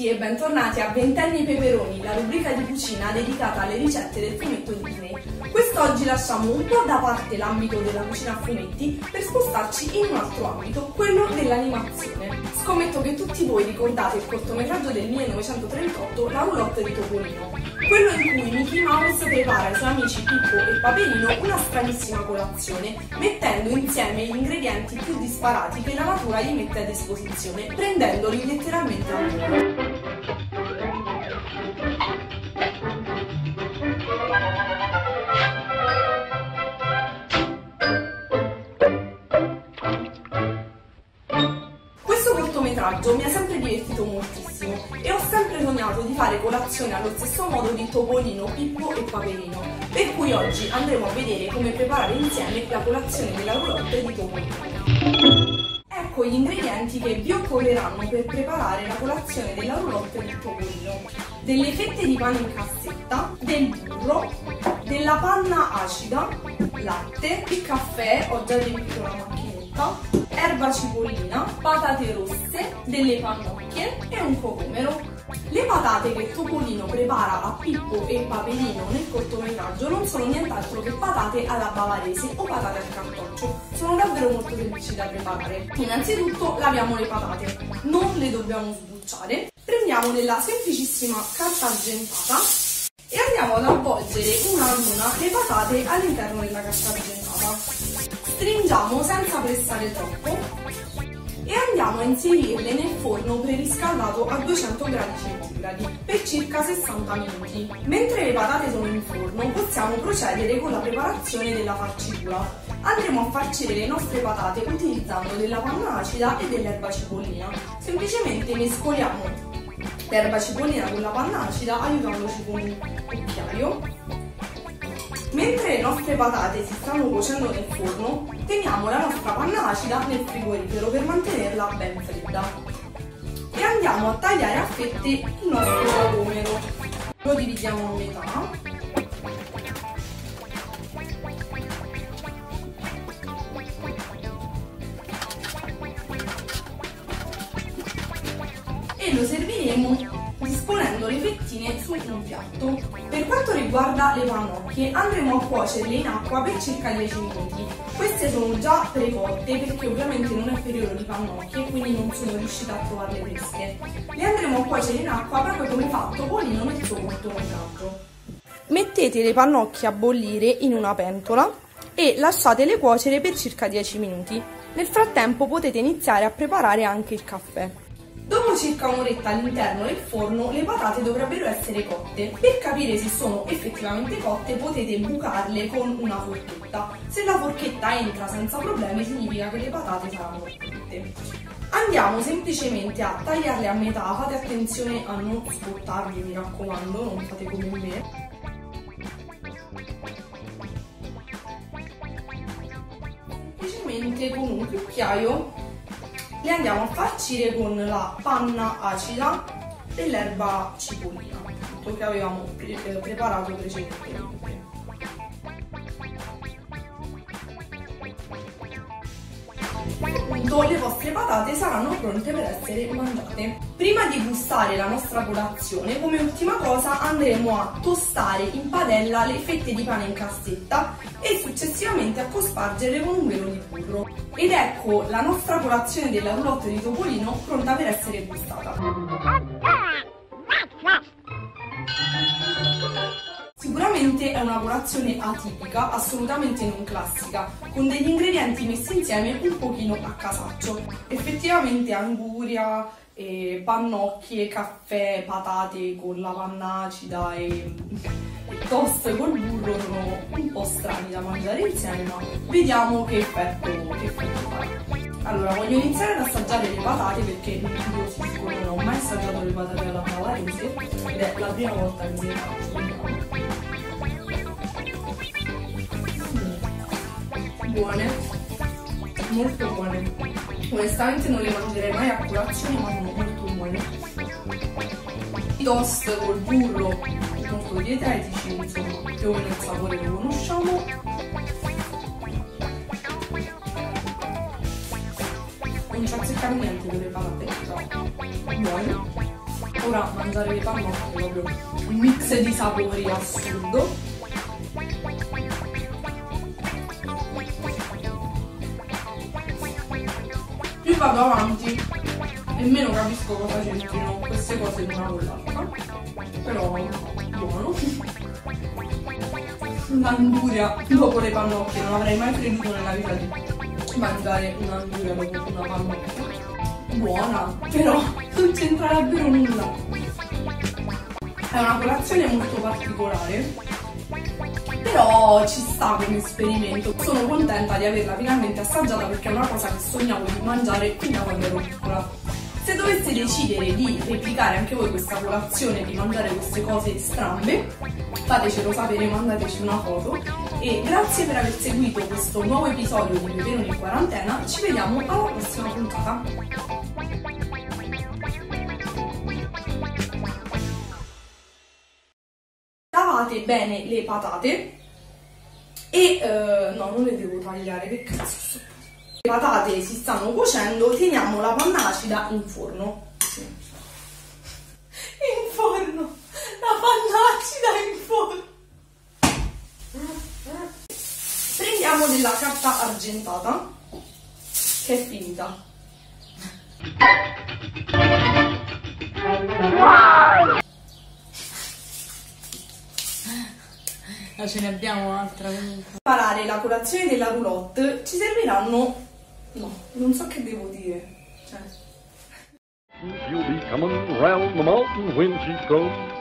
tutti e bentornati a Ventenni Peperoni, la rubrica di cucina dedicata alle ricette del fumetto Disney. Quest'oggi lasciamo un po' da parte l'ambito della cucina a fumetti per spostarci in un altro ambito, quello dell'animazione. Scommetto che tutti voi ricordate il cortometraggio del 1938, La roulotte di Topolino, quello in cui Mickey Mouse prepara ai suoi amici Pippo e Paperino una stranissima colazione, mettendo insieme gli ingredienti più disparati che la natura gli mette a disposizione, prendendoli letteralmente al volo. Cortometraggio mi ha sempre divertito moltissimo e ho sempre sognato di fare colazione allo stesso modo di Topolino, Pippo e Paperino, per cui oggi andremo a vedere come preparare insieme la colazione della roulotte di Topolino. Ecco gli ingredienti che vi occorreranno per preparare la colazione della roulotte di Topolino. Delle fette di pane in cassetta, del burro, della panna acida, latte, il caffè, ho già riempito la macchinetta, erba cipollina, patate rosse, delle pannocchie e un cocomero. Le patate che Topolino prepara a Pippo e Paperino nel cortometraggio non sono nient'altro che patate alla bavarese o patate al cartoccio. Sono davvero molto semplici da preparare. Innanzitutto laviamo le patate, non le dobbiamo sbucciare. Prendiamo della semplicissima carta argentata e andiamo ad avvolgere una a una le patate all'interno della carta argentata. Stringiamo senza pressare troppo e andiamo a inserirle nel forno preriscaldato a 200 gradi centigradi per circa 60 minuti. Mentre le patate sono in forno possiamo procedere con la preparazione della farcitura. Andremo a farcire le nostre patate utilizzando della panna acida e dell'erba cipollina. Semplicemente mescoliamo l'erba cipollina con la panna acida aiutandoci con un cucchiaio Mentre le nostre patate si stanno cuocendo nel forno, teniamo la nostra panna acida nel frigorifero per mantenerla ben fredda. E andiamo a tagliare a fette il nostro cocomero. Lo dividiamo a metà. E lo serviremo le fettine su un piatto. Per quanto riguarda le pannocchie, andremo a cuocerle in acqua per circa 10 minuti. Queste sono già precotte perché ovviamente non è periodo di pannocchie, quindi non sono riuscita a trovarle fresche. Le andremo a cuocere in acqua proprio come fatto Polino nel suo cortometraggio. Mettete le pannocchie a bollire in una pentola e lasciatele cuocere per circa 10 minuti. Nel frattempo potete iniziare a preparare anche il caffè. Dopo circa un'oretta all'interno del forno le patate dovrebbero essere cotte. Per capire se sono effettivamente cotte potete bucarle con una forchetta. Se la forchetta entra senza problemi significa che le patate saranno cotte. Andiamo semplicemente a tagliarle a metà, fate attenzione a non scottarli mi raccomando, non fate come me. Semplicemente con un cucchiaio le andiamo a farcire con la panna acida dell'erba cipollina, che avevamo pre preparato precedentemente. Appunto, le vostre patate saranno pronte per essere mangiate. Prima di gustare la nostra colazione, come ultima cosa andremo a tostare in padella le fette di pane in cassetta e successivamente a cospargerle con un velo di burro. Ed ecco la nostra colazione della roulotte di Topolino pronta per essere gustata. Una atipica, assolutamente non classica, con degli ingredienti messi insieme un pochino a casaccio. Effettivamente anguria, eh, pannocchie, caffè, patate con la panna acida e, toast col burro sono un po' strani da mangiare insieme, ma vediamo che effetto, che effetto fa. Allora, voglio iniziare ad assaggiare le patate perché io non ho mai assaggiato le patate alla bavarese ed è la prima volta che le faccio. Buone, molto buone. Onestamente non le mangerei mai a colazione, ma sono molto buone. I toast col burro, molto dietetici, insomma, più o meno il sapore lo conosciamo. Non ci azzecca niente con le patate, però buone. ora mangiare le pannocchie è proprio un mix di sapori assurdo. Vado avanti e meno capisco cosa c'entrino queste cose l'una con l'altra. Però buono. L'anduria dopo le pannocchie, non avrei mai creduto nella vita di mangiare un'anduria dopo una pannocchia buona, però non c'entra davvero nulla. È una colazione molto particolare, però ci sta come esperimento. Sono contenta di averla finalmente assaggiata perché è una cosa che sognavo di mangiare fin da quando ero piccola. Se doveste decidere di replicare anche voi questa colazione, di mangiare queste cose strambe, fatecelo sapere, mandateci una foto. E grazie per aver seguito questo nuovo episodio di Peperoni in quarantena, ci vediamo alla prossima puntata. Bene le patate e eh, no, non le devo tagliare, che cazzo le patate si stanno cuocendo, teniamo la panna acida in forno. In forno! La panna acida in forno! Prendiamo della carta argentata, che è finita. Ma ce ne abbiamo un'altra comunque. Per preparare la colazione della roulotte ci serviranno... No, non so che devo dire. Cioè... She'll be coming round the mountain when she comes.